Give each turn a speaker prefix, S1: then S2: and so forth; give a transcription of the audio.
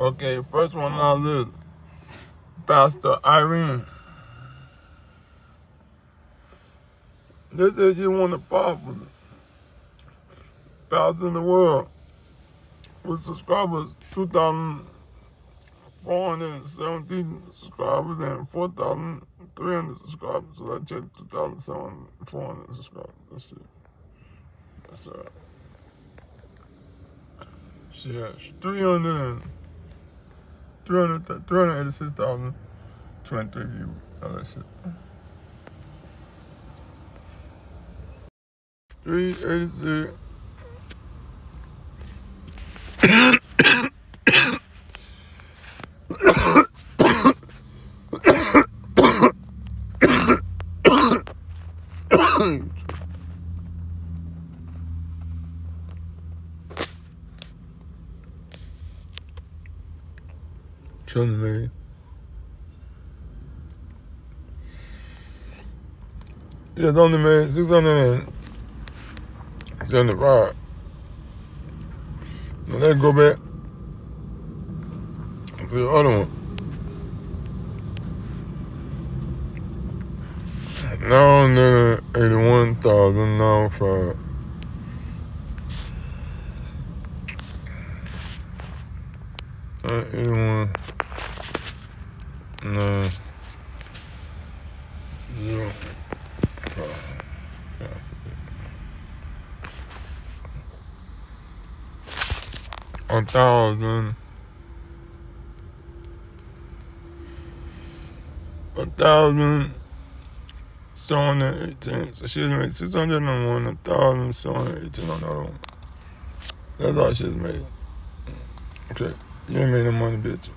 S1: Okay, first one on our. Pastor Irene. This is you one of the powerful pastors in the world with subscribers 2,417 subscribers and 4,300 subscribers. So that checked 2,400 subscribers. Let's see. That's all right. She has 300 and 300, 386,023 views. Oh, that's it. 386. Killing me. Yeah, it's only made 675. Now let's go back to the other one. Now then, 81,000 now for uh, 81 nine zero five. A thousand. A thousand. Seven hundred eighteen. So she's made six hundred and one. A thousand seven hundred eighteen on that one. That's all she's made. Okay. You ain't made no money, bitch.